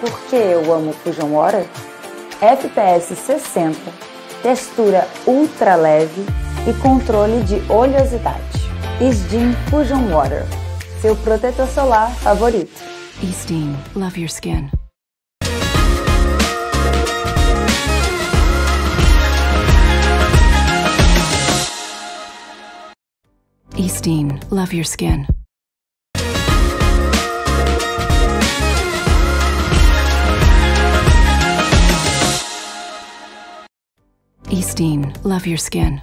por que eu amo Fusion Water? FPS 60, textura ultra leve e controle de oleosidade. Steam Fusion Water, seu protetor solar favorito. Esteem, love your skin. Esteem, love your skin. Esteem, love your skin.